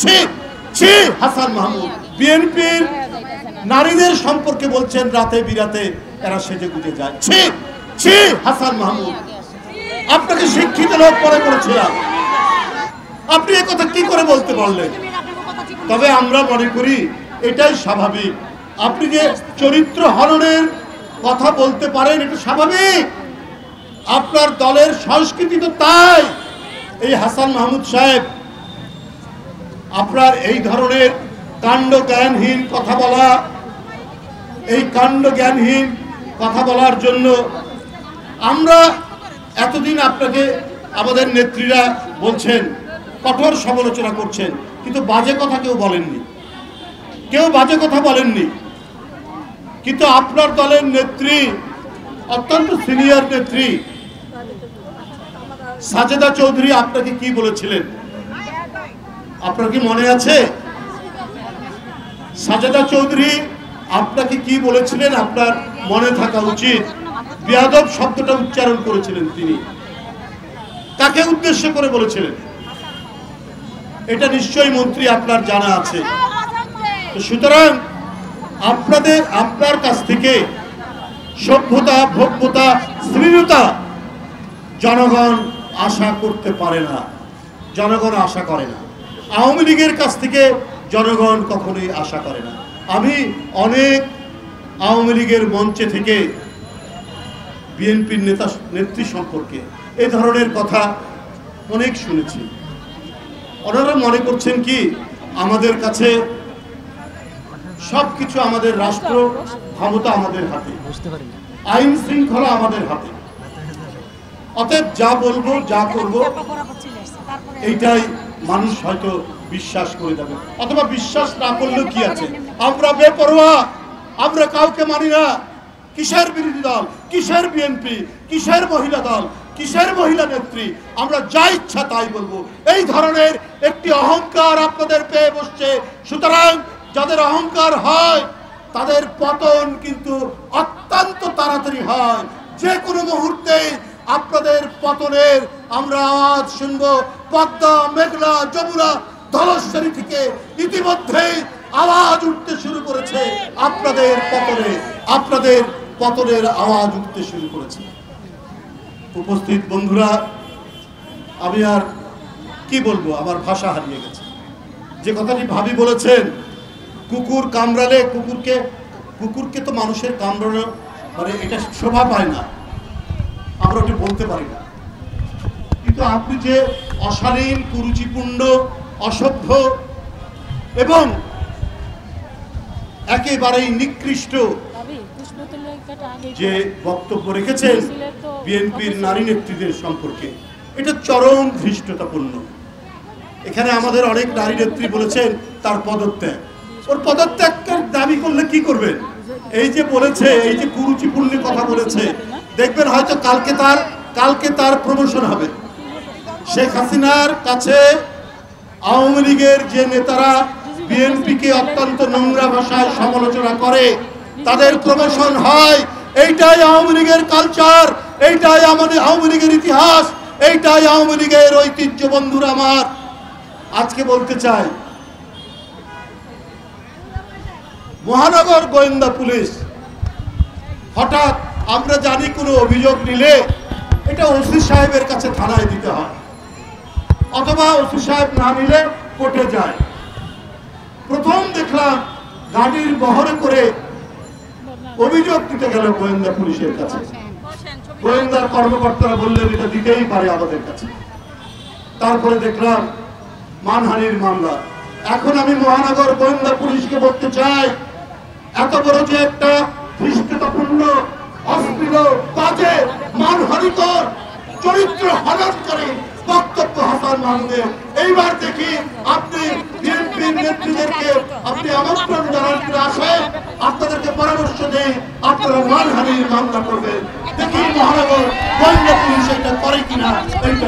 ছি ছি। হাসান মাহমুদ। বিএনপির নারীদের সম্পর্কে বলছেন রাতে বিরাতে এরা সেজে গুজে যায়। ছি ছি। হাসান মাহমুদ। আপনাকে শিক্ষিত লোক পরে করেছিলাম। আপনি এ কথা কি করে বলতে পারলেন? তবে আমরা মনে করি এটাই স্বাভাবিক। আপনি যে চরিত্র হরণের কথা বলতে পারেন এটা স্বাভাবিক। আপনার দলের সংস্কৃতি তো তাই। এই হাসান মাহমুদ সাহেব আপনার এই ধরনের কাণ্ড জ্ঞানহীন কথা বলা, এই কাণ্ড জ্ঞানহীন কথা বলার জন্য আমরা এতদিন আপনাকে আমাদের নেত্রীরা বলছেন, কঠোর সমালোচনা করছেন, কিন্তু বাজে কথা কেউ বলেননি। কেউ বাজে কথা বলেননি। কিন্তু আপনার দলের নেত্রী, অত্যন্ত সিনিয়র নেত্রী, সাজেদা চৌধুরী আপনাকে কি বলেছিলেন? আপনার কি মনে আছে? সাজেদা চৌধুরী, আপনাকে কি বলেছিলেন? আপনার মনে থাকা উচিত। বিয়াদব শব্দটা উচ্চারণ করেছিলেন তিনি। কাকে উদ্দেশ্য করে বলেছিলেন? এটা নিশ্চয়ই মন্ত্রী আপনার জানা আছে। সুতরাং আপনাদের, আপনার কাছ থেকে সভ্যতা, ভব্যতা শ্রীরতা জনগণ আশা করতে পারে না। জনগণ আশা করে না। আওয়ামী লীগের কাছ থেকে জনগণ কখনোই আশা করে না। আমি অনেক আওয়ামী লীগের মঞ্চে থেকে বিএনপির নেতা নেত্রী সম্পর্কে এ ধরনের কথা অনেক শুনেছি। ওনারা মনে করছেন কি আমাদের কাছে সব কিছু আমাদের রাষ্ট্র ক্ষমতা আমাদের হাতে। আইন শৃঙ্খলা আমাদের হাতে। অতএব যা বলব যা করব এইটাই মানুষ হয়তো বিশ্বাস করে যাবে। অথবা বিশ্বাস না করলেও কি আছে? আমরা বেপরোয়া, আমরা কাউকে মানি না। কিসের বিরোধী দল? কিসের বিএনপি? কিসের মহিলা দল? কিসের মহিলা নেত্রী? আমরা যা ইচ্ছা তাই বলব। এই ধরনের একটি অহংকার আপনাদের পেয়ে বসছে। সুতরাং যাদের অহংকার হয়, তাদের পতন কিন্তু অত্যন্ত তাড়াতাড়ি হয়। যে কোনো মুহূর্তে আপনাদের পতনের আমরা আওয়াজ শুনব পদ্মা, মেঘলা, যমুনা ধলস্বরী থেকে ইতিমধ্যেই আওয়াজ উঠতে শুরু করেছে আপনাদের পতনে। আপনাদের পতনের আওয়াজ উঠতে শুরু করেছে। উপস্থিত বন্ধুরা, আমি আর কি বলব? আমার ভাষা হারিয়ে গেছে। যে কথাটি ভাবি বলেছেন, কুকুর কামড়ালে কুকুরকে কুকুরকে তো মানুষের কামড়ানো মানে এটা শোভা পায় না। আমরা ওটি বলতে পারি না। কিন্তু আপনি যে অশালীন কুরুচিপূর্ণ অসভ্য এবং একেবারেই নিকৃষ্ট যে বক্তব্য রেখেছেন বিএনপির নারী নেত্রীদের সম্পর্কে। এটা চরম ধৃষ্টতাপূর্ণ। এখানে আমাদের অনেক নারী নেত্রী বলেছেন তার পদত্যাগ। ওর পদত্যাগকে দাবি করলে কি করবেন? এই যে বলেছে এই যে কুরুচিপূর্ণ কথা বলেছে দেখবেন হয়তো কালকে তার কালকে তার প্রমোশন হবে। শেখ হাসিনার কাছে আওয়ামী লীগের যে নেতারা বিএনপিকে অত্যন্ত নোংরা ভাষায় সমালোচনা করে, তাদের প্রমোশন হয়। এইটাই আওয়ামী লীগের কালচার এইটাই আমাদের আওয়ামী লীগের ইতিহাস, এইটাই আওয়ামী লীগের ঐতিহ্য বন্ধুরা আমার। আজকে বলতে চাই, মহানগর গোয়েন্দা পুলিশ হঠাৎ আমরা জানি কোনো অভিযোগ নিলে এটা ওসি সাহেবের কাছে থানায় দিতে হয়। অথবা ওসি সাহেব না নিলে কোর্টে যায়। প্রথম দেখলাম গাড়ির বহরে করে অভিযোগ দিতে গেল গোয়েন্দা পুলিশের কাছে। গোয়েন্দা কর্মকর্তারা বললেন, এটা দিতেই পারে আমাদের কাছে। তারপরে দেখলাম মানহানির মামলা। এখন আমি মহানগর গোয়েন্দা পুলিশকে বলতে চাই, এত বড় যে একটা বাজে মানহানিকর চরিত্র হরণ করে বক্তব্য হাসান মাহমুদের। এইবার দেখি আপনি আমন্ত্রণ করে আসেন, আপনাদেরকে আপনারা মানহানির মামলা করবেন। দেখি মহানগর পুলিশ এটা করে কিনা এইটা